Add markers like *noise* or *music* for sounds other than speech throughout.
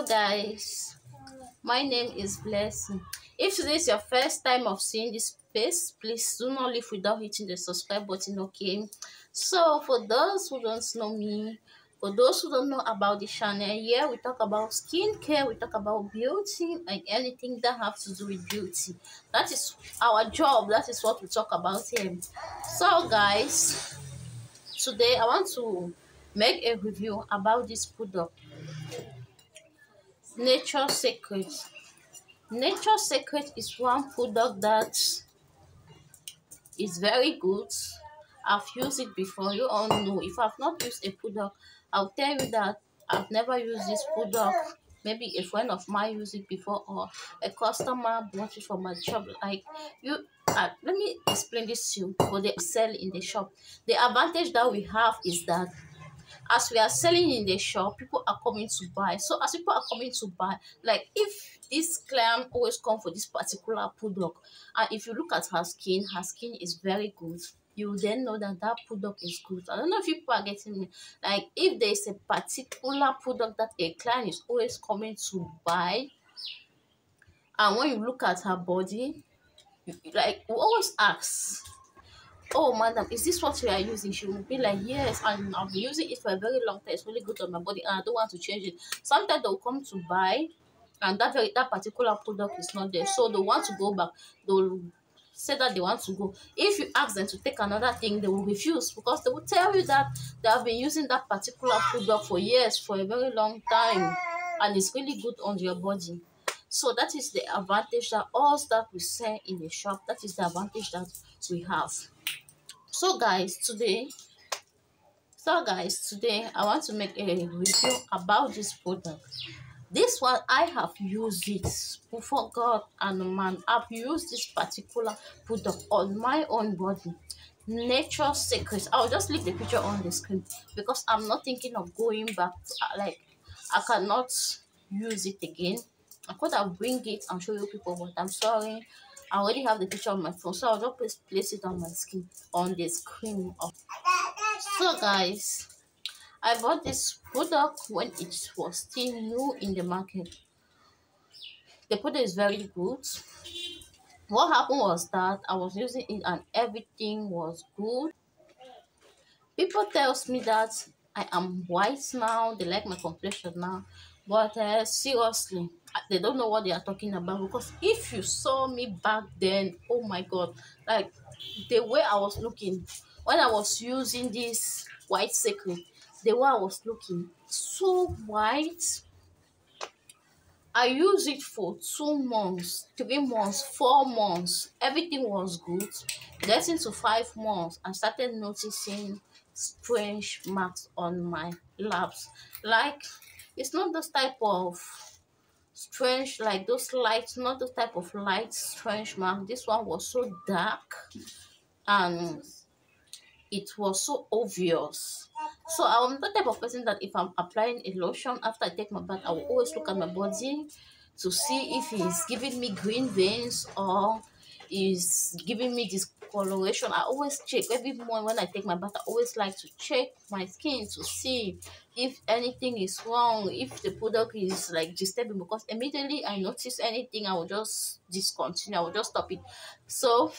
hello guys. My name is blessing. If this is your first time of seeing this space please do not leave without hitting the subscribe button okay? So for those who don't know me for those who don't know about the channel here we talk about skincare we talk about beauty and anything that have to do with beauty. That is our job that is what we talk about here. So guys today i want to make a review about this product nature secret. Nature secret is one product that is very good. I've used it before you all know. If i've not used a product i'll tell you that i've never used this product. Maybe a friend of mine used it before or a customer bought it from my shop. Like you uh, let me explain this to you what they sell in the shop. The advantage that we have is that as we are selling in the shop people are coming to buy. So as people are coming to buy like if this client always come for this particular product and if you look at her skin her skin is very good. You then know that that product is good. I don't know if people are getting me. Like if there's a particular product that a client is always coming to buy and when you look at her body like we always ask oh madam is this what you are using? She will be like yes and i've been using it for a very long time. It's really good on my body and i don't want to change it. Sometimes they'll come to buy and that very that particular product is not there. So they want to go back. They'll say that they want to go. If you ask them to take another thing they will refuse because they will tell you that they have been using that particular product for years for a very long time and it's really good on your body so that is the advantage that all that we sell in the shop that is the advantage that we have. So guys today so guys today i want to make a review about this product. This one i have used it. Before god and man i've used this particular product on my own body. Nature secrets. I'll just leave the picture on the screen because i'm not thinking of going back. To, like i cannot use it again i could have bring it and show you people but i'm sorry I already have the picture on my phone, so I'll just place it on my skin on the screen. Of. So guys, I bought this product when it was still new in the market. The product is very good. What happened was that I was using it and everything was good. People tells me that I am white now, they like my complexion now. But uh, seriously, they don't know what they are talking about because if you saw me back then oh my god like the way i was looking when i was using this white secret the way i was looking so white. I used it for two months three months four months everything was good. Getting to five months i started noticing strange marks on my laps like it's not those type of strange like those lights not the type of light strange mark this one was so dark and it was so obvious. So i'm the type of person that if i'm applying a lotion after i take my bath i will always look at my body to see if it's giving me green veins or is giving me this coloration. I always check every morning when i take my bath i always like to check my skin to see if anything is wrong if the product is like disturbing because immediately i notice anything i will just discontinue i will just stop it. So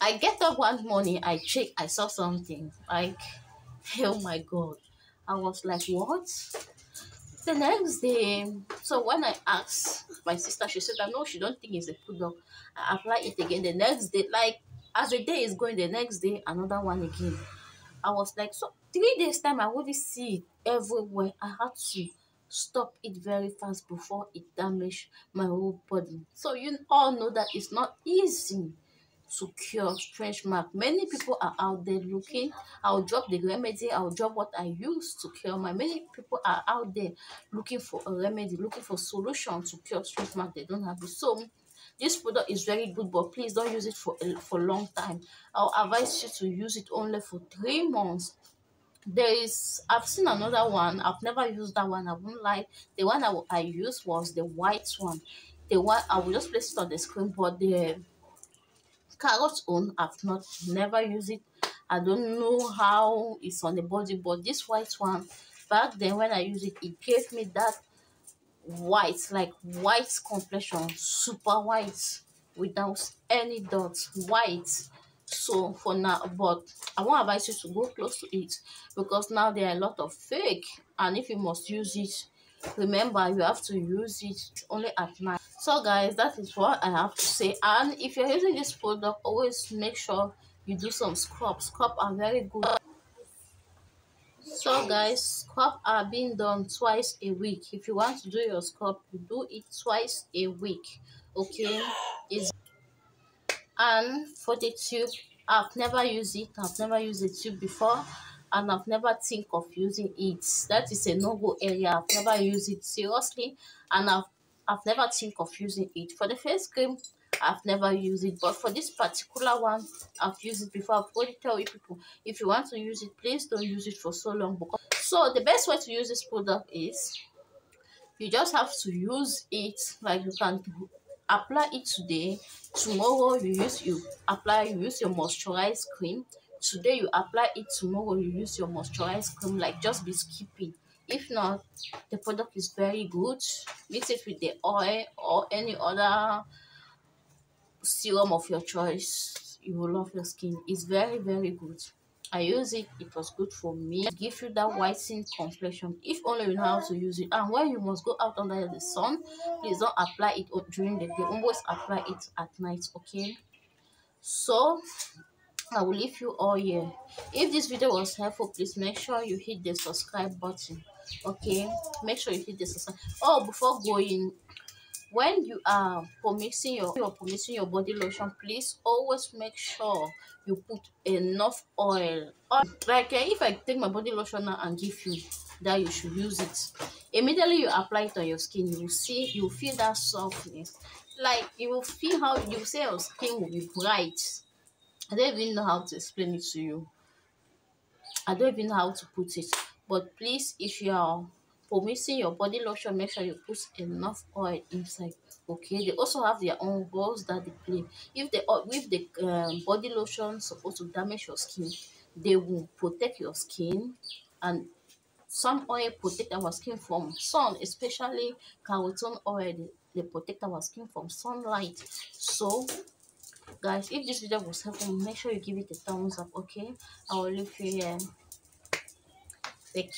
i get up one morning i check i saw something like *laughs* oh my god. I was like what the next day so when i asked my sister she said I know she don't think it's a product i apply it again the next day. Like as the day is going the next day another one again. I was like so three days time i already see it everywhere. I had to stop it very fast before it damaged my whole body. So you all know that it's not easy to cure stretch mark. Many people are out there looking. I'll drop the remedy. I'll drop what I use to cure my. Many people are out there looking for a remedy, looking for solution to cure stretch mark. They don't have it. So this product is very good, but please don't use it for a, for long time. I'll advise you to use it only for three months there is i've seen another one i've never used that one i won't lie the one i, I used was the white one the one i will just place it on the screen but the carrot own i've not never used it. I don't know how it's on the body but this white one back then when i used it it gave me that white like white complexion super white without any dots white. So for now but i won't advise you to go close to it because now there are a lot of fake and if you must use it remember you have to use it only at night. So guys that is what i have to say. And if you're using this product always make sure you do some scrub. Scrub are very good. So guys scrub are being done twice a week. If you want to do your scrub you do it twice a week. Okay? Is and for the tube i've never used it. I've never used the tube before and i've never think of using it that is a no-go area i've never used it seriously and i've i've never think of using it for the face cream I've never used it, but for this particular one, I've used it before. I've already tell you people, if you want to use it, please don't use it for so long. Because so the best way to use this product is you just have to use it like you can apply it today tomorrow you use you apply you use your moisturized cream today you apply it tomorrow you use your moisturized cream like just be skipping if not the product is very good mix it with the oil or any other serum of your choice you will love your skin it's very very good I use it, it was good for me. Give you that whitening complexion if only you know how to use it. And when you must go out under the sun, please don't apply it during the day. Always apply it at night, okay? So I will leave you all here. If this video was helpful, please make sure you hit the subscribe button. Okay, make sure you hit the subscribe. Oh, before going, when you are mixing your you're mixing your body lotion please always make sure you put enough oil like uh, if i take my body lotion now and give you that you should use it immediately you apply it on your skin you will see you feel that softness like you will feel how you say your skin will be bright i don't even know how to explain it to you. I don't even know how to put it. But please if you are for your body lotion make sure you put enough oil inside okay? They also have their own roles that they play if the with the um, body lotion supposed to damage your skin they will protect your skin. And some oil protect our skin from sun especially carotene oil. They protect our skin from sunlight. So guys if this video was helpful make sure you give it a thumbs up okay? I will leave you here. Thank you